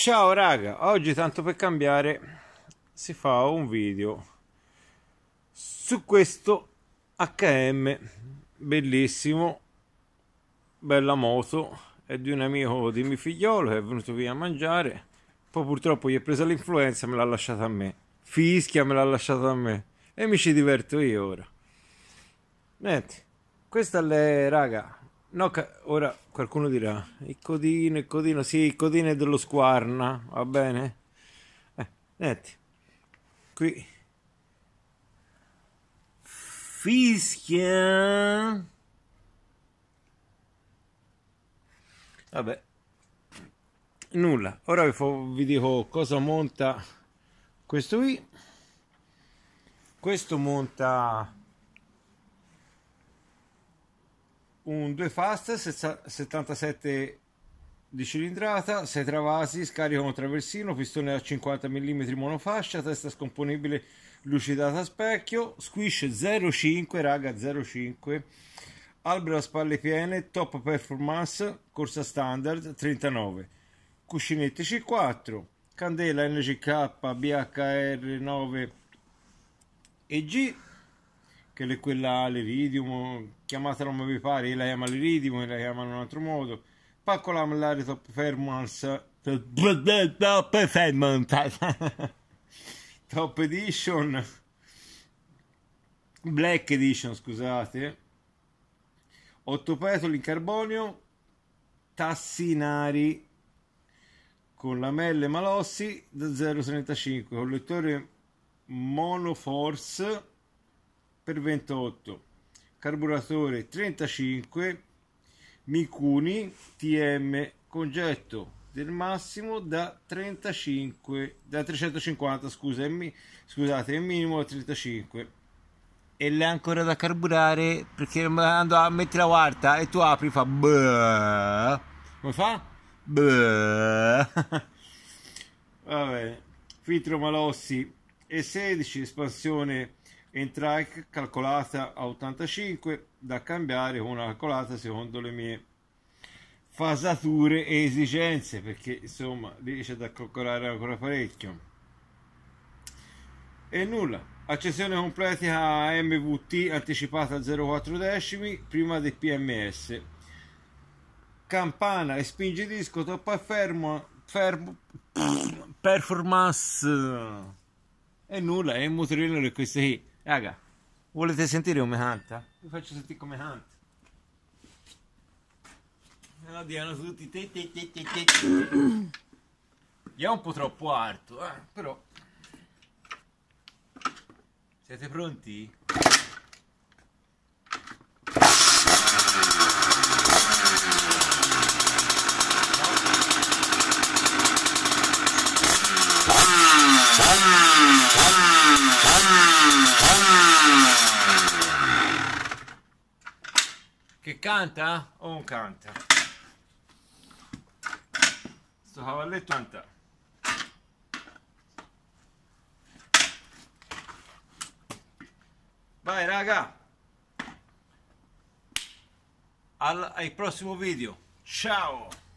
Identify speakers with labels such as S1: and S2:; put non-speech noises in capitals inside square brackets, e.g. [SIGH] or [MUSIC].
S1: Ciao raga, oggi tanto per cambiare si fa un video su questo HM bellissimo, bella moto, è di un amico di mio figliolo che è venuto via a mangiare, poi purtroppo gli è presa l'influenza e me l'ha lasciata a me, fischia me l'ha lasciata a me. E mi ci diverto io ora. Niente, questa è raga, No, ora qualcuno dirà, il codino, il codino, sì, il codino è dello squarna, va bene? Eh, niente, qui fischia. Vabbè, nulla, ora vi, vi dico cosa monta questo qui. Questo monta un 2 fast 77 di cilindrata, 6 travasi, scarico con traversino, pistone a 50 mm monofascia, testa scomponibile lucidata a specchio, squish 0,5 raga 0,5 albero a spalle piene, top performance, corsa standard 39 cuscinetti C4 candela NGK BHR 9 e G che è quella l'iridium, chiamatela come vi pare, io la chiamo l'iridium, la chiamano in un altro modo. Pacco lamellare top performance, top performance, [LAUGHS] top edition, black edition, scusate. 8 petoli in carbonio, tassinari con lamelle malossi da 0,35, collettore monoforce per 28 carburatore 35 Mikuni TM con getto del massimo da 35 da 350 scusami scusate il minimo da 35 e l'è ancora da carburare perché andando a mettere la quarta e tu apri fa Blah. come fa? [LAUGHS] Va bene filtro Malossi e 16 espansione Entrike calcolata a 85 da cambiare una calcolata secondo le mie fasature e esigenze perché insomma lì c'è da calcolare ancora parecchio. E nulla. Accessione completa MVT anticipata a 0,4 decimi prima del PMS campana e spingi disco toppa fermo, fermo performance. E nulla è un motorino di queste qui Raga, volete sentire come canta? Vi faccio sentire come canta. Me lo dicono tutti. Te, te, te, te, te. È un po' troppo alto, eh, però. Siete pronti? Che canta o non canta? Sto cavalletto canta. Vai raga! Al, al prossimo video. Ciao!